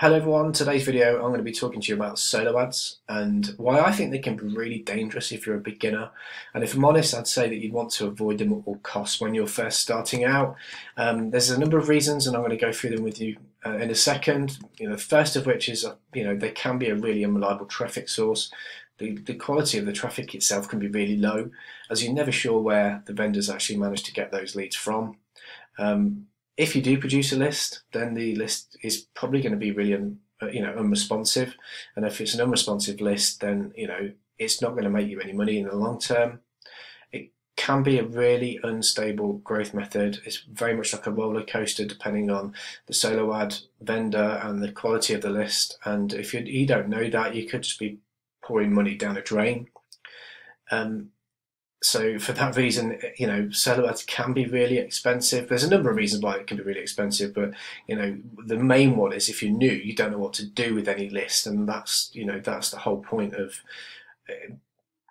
Hello everyone, today's video I'm going to be talking to you about solo ads and why I think they can be really dangerous if you're a beginner and if I'm honest I'd say that you'd want to avoid them at all costs when you're first starting out. Um, there's a number of reasons and I'm going to go through them with you uh, in a second. You know, the first of which is uh, you know they can be a really unreliable traffic source. The, the quality of the traffic itself can be really low as you're never sure where the vendors actually managed to get those leads from. Um, if you do produce a list, then the list is probably going to be really, un, uh, you know, unresponsive. And if it's an unresponsive list, then you know it's not going to make you any money in the long term. It can be a really unstable growth method. It's very much like a roller coaster, depending on the solo ad vendor and the quality of the list. And if you, you don't know that, you could just be pouring money down a drain. Um, so for that reason, you know, solo can be really expensive. There's a number of reasons why it can be really expensive, but you know, the main one is if you're new, you don't know what to do with any list, and that's you know that's the whole point of uh,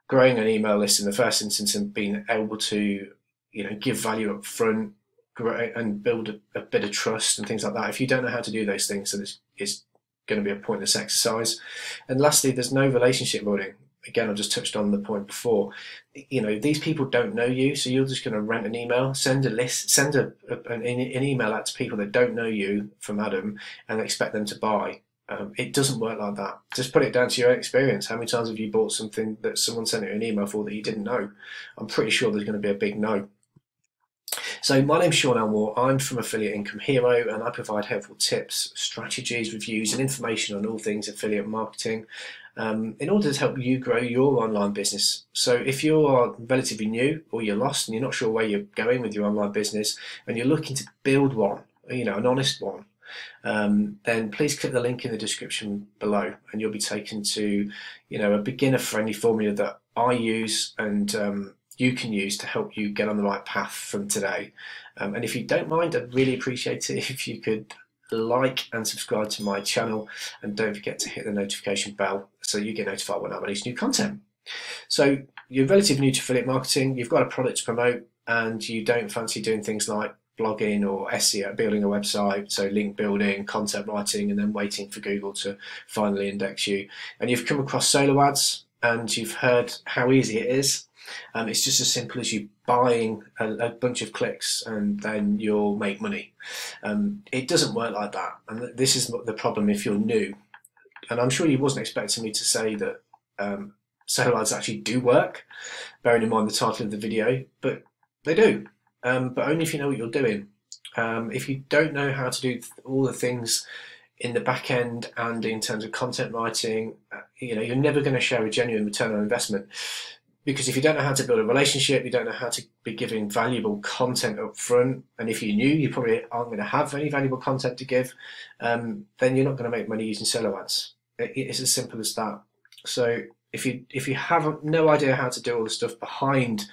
growing an email list in the first instance and being able to you know give value up front and build a, a bit of trust and things like that. If you don't know how to do those things, then it's, it's going to be a pointless exercise. And lastly, there's no relationship building again, I just touched on the point before. You know, these people don't know you, so you're just going to rent an email, send a list, send a, an, an, email out to people that don't know you from Adam, and expect them to buy. Um, it doesn't work like that. Just put it down to your own experience. How many times have you bought something that someone sent you an email for that you didn't know? I'm pretty sure there's going to be a big no. So my name's Shaun Elmore. I'm from Affiliate Income Hero and I provide helpful tips, strategies, reviews and information on all things affiliate marketing um, in order to help you grow your online business. So if you are relatively new or you're lost and you're not sure where you're going with your online business and you're looking to build one, you know, an honest one, um, then please click the link in the description below and you'll be taken to, you know, a beginner friendly formula that I use and um, you can use to help you get on the right path from today. Um, and if you don't mind, I'd really appreciate it if you could like and subscribe to my channel and don't forget to hit the notification bell so you get notified when I release new content. So you're relatively new to affiliate marketing, you've got a product to promote and you don't fancy doing things like blogging or SEO, building a website, so link building, content writing, and then waiting for Google to finally index you. And you've come across solo ads and you've heard how easy it is um, it's just as simple as you buying a, a, bunch of clicks and then you'll make money. Um, it doesn't work like that. And this is the problem if you're new. And I'm sure you wasn't expecting me to say that um, ads actually do work, bearing in mind the title of the video, but they do. Um, but only if you know what you're doing. Um, if you don't know how to do all the things in the back end and in terms of content writing, uh, you know, you're never going to show a genuine return on investment because if you don't know how to build a relationship, you don't know how to be giving valuable content up front, and if you knew you probably aren't going to have any valuable content to give, um, then you're not going to make money using solo ads. it's as simple as that. So if you if you have no idea how to do all the stuff behind,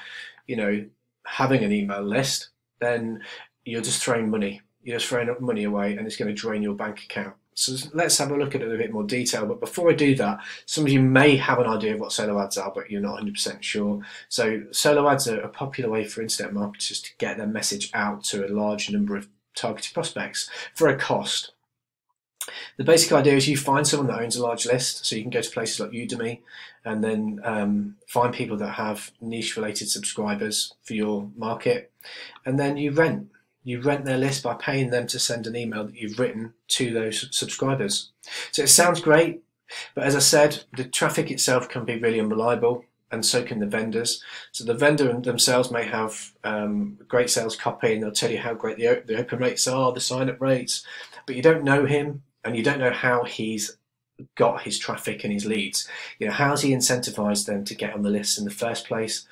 you know, having an email list, then you're just throwing money. You're just throwing money away, and it's going to drain your bank account. So let's have a look at it in a bit more detail. But before I do that, some of you may have an idea of what solo ads are, but you're not 100% sure. So solo ads are a popular way for internet marketers to get their message out to a large number of targeted prospects for a cost. The basic idea is you find someone that owns a large list, so you can go to places like Udimi and then um, find people that have niche related subscribers for your market, and then you rent you rent their list by paying them to send an email that you've written to those subscribers. So it sounds great, but as I said, the traffic itself can be really unreliable and so can the vendors. So the vendor themselves may have um, great sales copy and they'll tell you how great the, the open rates are, the sign up rates, but you don't know him and you don't know how he's got his traffic and his leads. You know, how's he incentivized them to get on the list in the first place?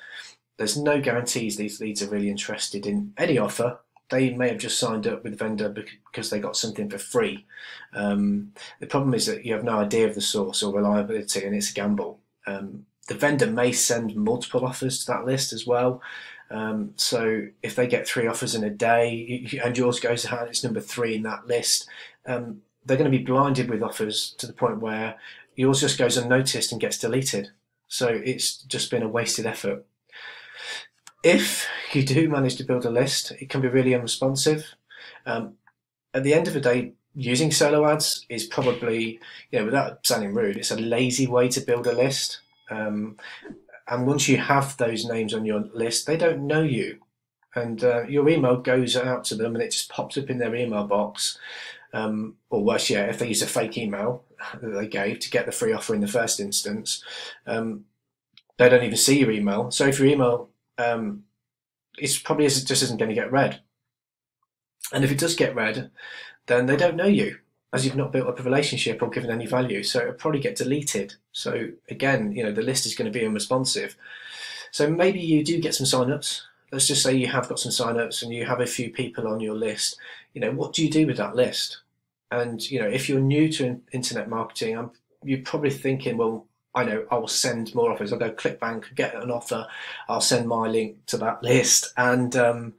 There's no guarantees these leads are really interested in any offer they may have just signed up with the vendor because they got something for free. Um, the problem is that you have no idea of the source or reliability, and it's a gamble. Um, the vendor may send multiple offers to that list as well. Um, so if they get three offers in a day and yours goes out, it's number three in that list, um, they're going to be blinded with offers to the point where yours just goes unnoticed and gets deleted. So it's just been a wasted effort if you do manage to build a list, it can be really unresponsive. Um, at the end of the day, using solo ads is probably, you know, without sounding rude, it's a lazy way to build a list. Um, and once you have those names on your list, they don't know you. And uh, your email goes out to them and it just pops up in their email box. Um, or worse yet, if they use a fake email that they gave to get the free offer in the first instance, um, they don't even see your email. So if your email, um, it's probably just isn't going to get read. And if it does get read, then they don't know you as you've not built up a relationship or given any value. So it'll probably get deleted. So again, you know, the list is going to be unresponsive. So maybe you do get some signups. Let's just say you have got some signups and you have a few people on your list. You know, what do you do with that list? And you know, if you're new to internet marketing, I'm, you're probably thinking, well, I know I will send more offers. I'll go ClickBank, get an offer. I'll send my link to that list, and um,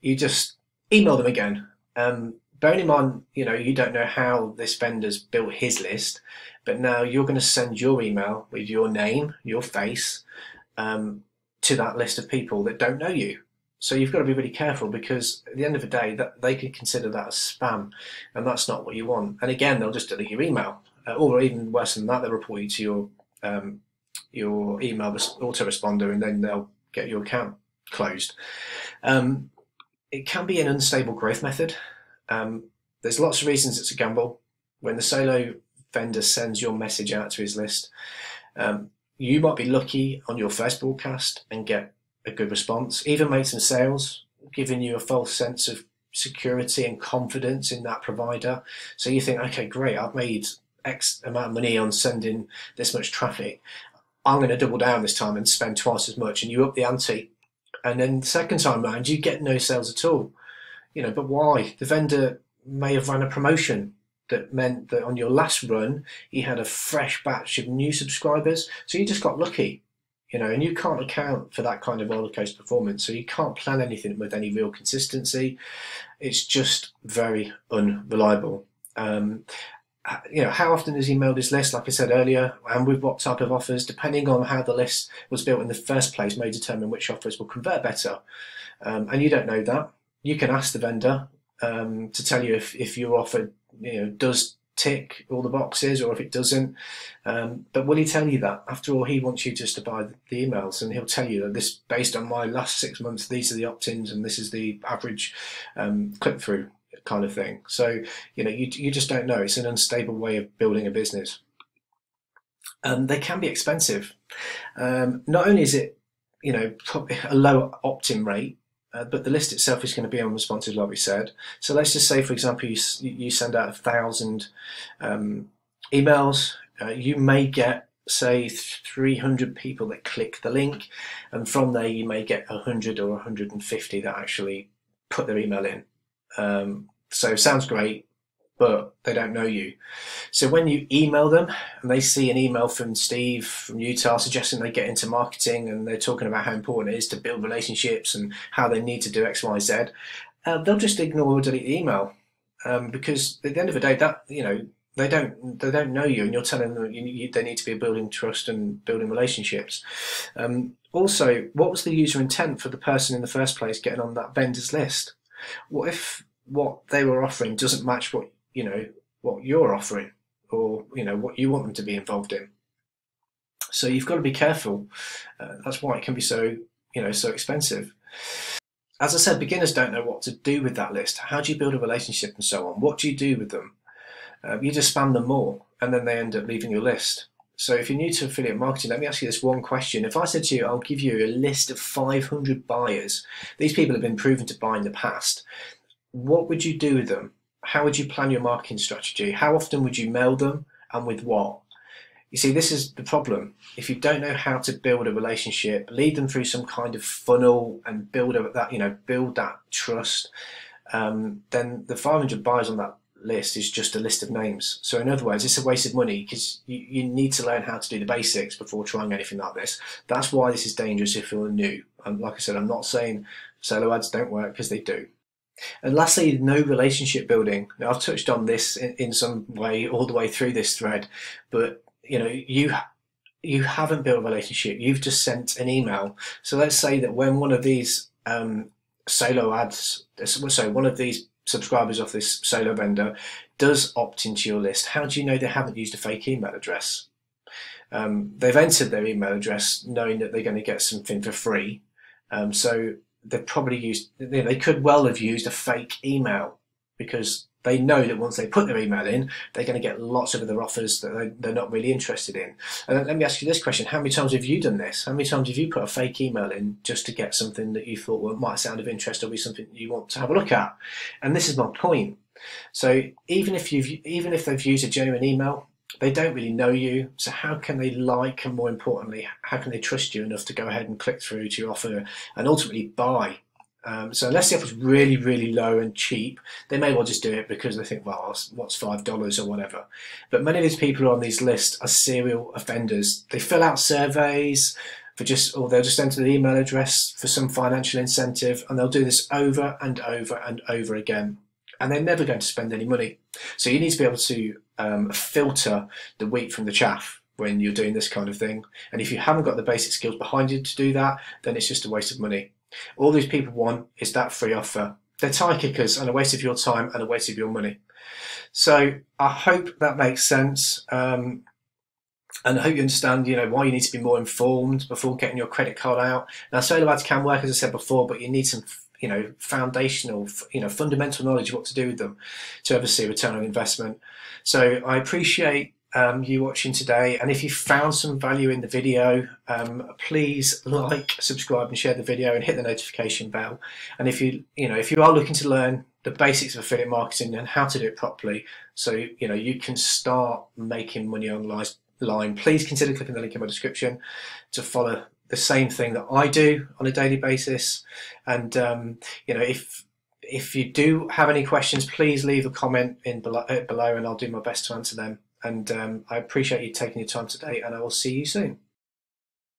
you just email them again. Um, bearing in mind, you know, you don't know how this vendor's built his list, but now you're going to send your email with your name, your face, um, to that list of people that don't know you. So you've got to be really careful because at the end of the day, that they could consider that as spam, and that's not what you want. And again, they'll just delete your email, uh, or even worse than that, they'll report you to your um, your email autoresponder, and then they'll get your account closed. Um, it can be an unstable growth method. Um, there's lots of reasons it's a gamble. When the solo vendor sends your message out to his list, um, you might be lucky on your first broadcast and get a good response, even make some sales, giving you a false sense of security and confidence in that provider. So you think, okay, great, I've made X amount of money on sending this much traffic. I'm going to double down this time and spend twice as much, and you up the ante. And then the second time round, you get no sales at all. You know, but why? The vendor may have run a promotion that meant that on your last run, he had a fresh batch of new subscribers. So you just got lucky, you know, and you can't account for that kind of rollercoaster performance. So you can't plan anything with any real consistency. It's just very unreliable. Um, you know, how often has he mailed his list? Like I said earlier, and with what type of offers, depending on how the list was built in the first place, may determine which offers will convert better. Um, and you don't know that. You can ask the vendor um, to tell you if, if your offer, you know, does tick all the boxes or if it doesn't. Um, but will he tell you that? After all, he wants you just to buy the emails and he'll tell you that this, based on my last six months, these are the opt-ins and this is the average um, click-through kind of thing. So, you know, you, you just don't know. It's an unstable way of building a business. Um, they can be expensive. Um, not only is it, you know, a low opt-in rate, uh, but the list itself is going to be unresponsive, like we said. So let's just say, for example, you, you send out a thousand um, emails. Uh, you may get, say, 300 people that click the link, and from there you may get 100 or 150 that actually put their email in. Um, so sounds great, but they don't know you. So when you email them and they see an email from Steve from Utah suggesting they get into marketing and they're talking about how important it is to build relationships and how they need to do X, Y, Z, uh, they'll just ignore or delete the email um, because at the end of the day, that you know they don't they don't know you and you're telling them you, you, they need to be building trust and building relationships. Um, also, what was the user intent for the person in the first place getting on that vendor's list? What if what they were offering doesn't match what you know what you're offering or you know what you want them to be involved in? So you've got to be careful. Uh, that's why it can be so you know so expensive. As I said, beginners don't know what to do with that list. How do you build a relationship and so on? What do you do with them? Uh, you just spam them more, and then they end up leaving your list. So if you're new to affiliate marketing, let me ask you this one question. If I said to you, I'll give you a list of 500 buyers, these people have been proven to buy in the past, what would you do with them? How would you plan your marketing strategy? How often would you mail them and with what? You see, this is the problem. If you don't know how to build a relationship, lead them through some kind of funnel and build that, you know, build that trust, um, then the 500 buyers on that list is just a list of names. So in other words, it's a waste of money because you, you need to learn how to do the basics before trying anything like this. That's why this is dangerous if you're new. And like I said, I'm not saying solo ads don't work because they do. And lastly, no relationship building. Now, I've touched on this in, in some way all the way through this thread, but you know, you you haven't built a relationship. You've just sent an email. So let's say that when one of these um, solo ads, so one of these subscribers of this solo vendor does opt into your list, how do you know they haven't used a fake email address? Um, they've entered their email address knowing that they're going to get something for free. Um, so they've probably used, they could well have used a fake email because they know that once they put their email in, they're going to get lots of other offers that they're not really interested in. And let me ask you this question. How many times have you done this? How many times have you put a fake email in just to get something that you thought well, might sound of interest or be something you want to have a look at? And this is my point. So even if you've, even if they've used a genuine email, they don't really know you. So how can they like, and more importantly, how can they trust you enough to go ahead and click through to your offer and ultimately buy um, so unless the offer's really, really low and cheap, they may well just do it because they think, well, what's five dollars or whatever. But many of these people on these lists are serial offenders. They fill out surveys for just, or they'll just enter the email address for some financial incentive, and they'll do this over and over and over again. And they're never going to spend any money. So you need to be able to um, filter the wheat from the chaff when you're doing this kind of thing. And if you haven't got the basic skills behind you to do that, then it's just a waste of money. All these people want is that free offer. They're tie kickers and a waste of your time and a waste of your money. So I hope that makes sense. Um, and I hope you understand, you know, why you need to be more informed before getting your credit card out. Now, solo ads can work, as I said before, but you need some, you know, foundational, you know, fundamental knowledge of what to do with them to ever see a return on investment. So I appreciate um, you watching today. And if you found some value in the video, um, please like, subscribe and share the video and hit the notification bell. And if you, you know, if you are looking to learn the basics of affiliate marketing and how to do it properly, so, you know, you can start making money online, please consider clicking the link in my description to follow the same thing that I do on a daily basis. And, um, you know, if, if you do have any questions, please leave a comment in below, uh, below and I'll do my best to answer them. And um, I appreciate you taking your time today, and I will see you soon.